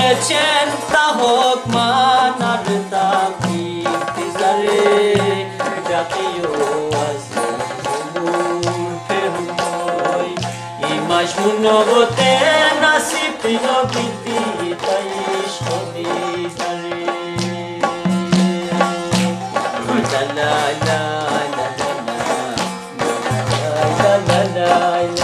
গেছেন তাহক মানার তাকি তিজারে ডাকিও ইমাস মুনবতে নাসি প্রিয় গীতি তাই সবি লা লা লা লা লা লা লা লা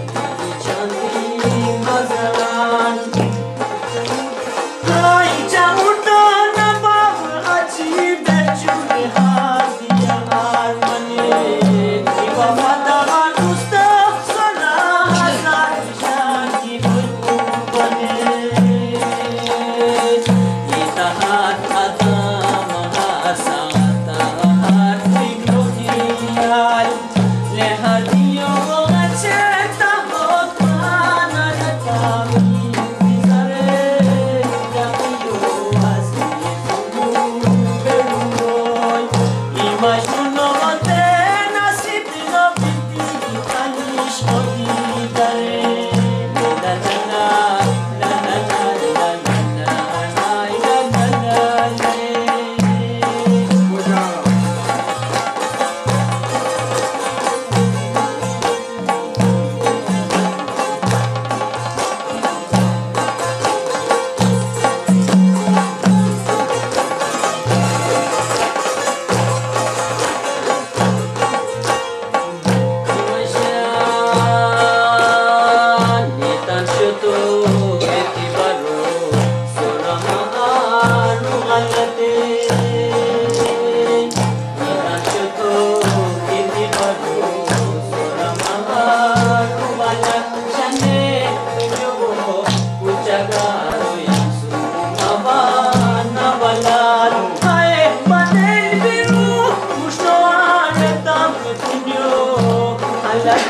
Yeah.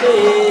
Hey.